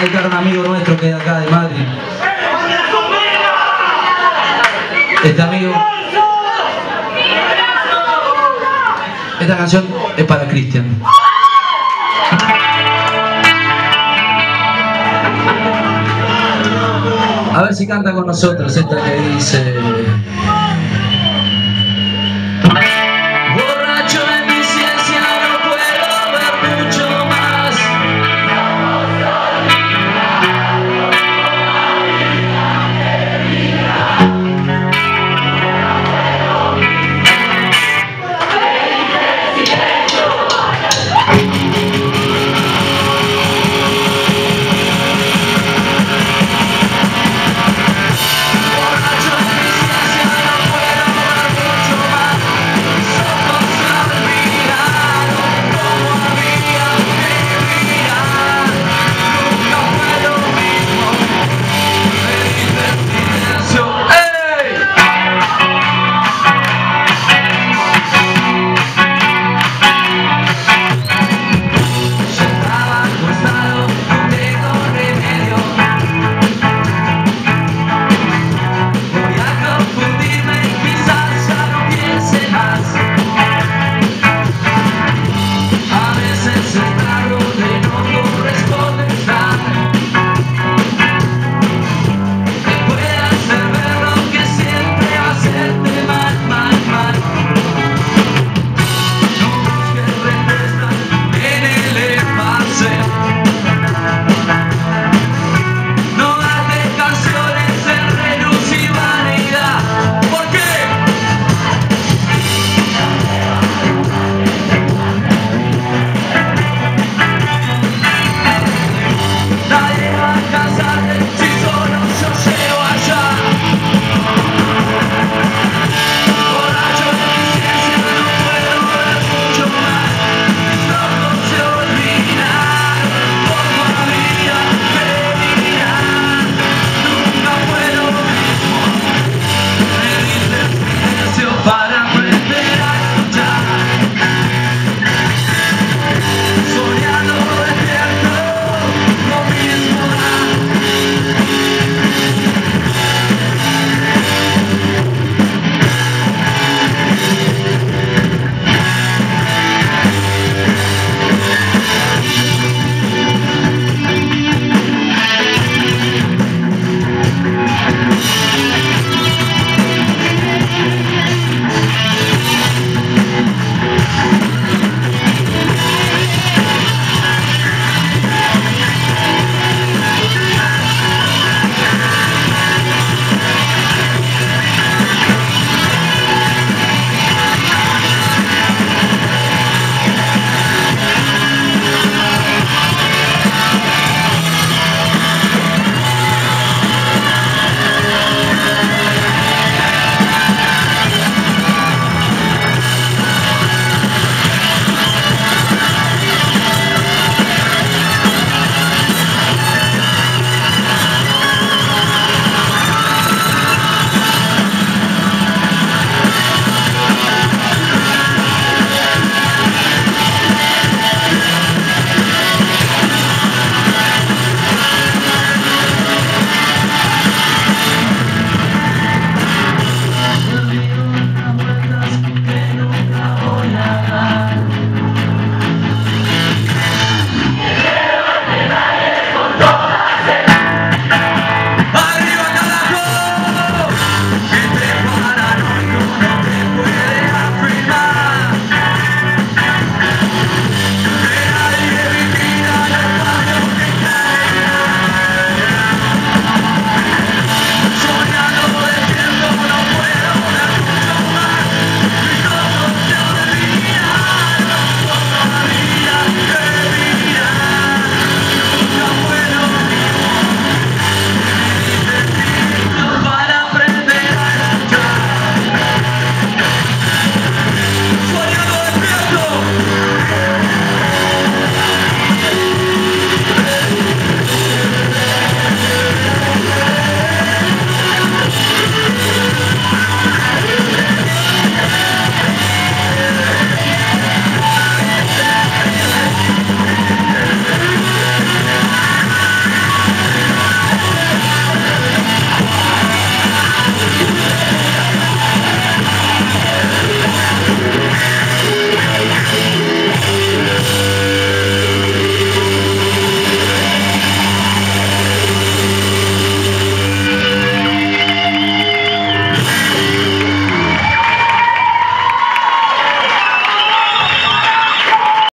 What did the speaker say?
dedicar a un amigo nuestro que es de acá de Madrid. Este amigo. Esta canción es para Cristian. A ver si canta con nosotros esta que dice.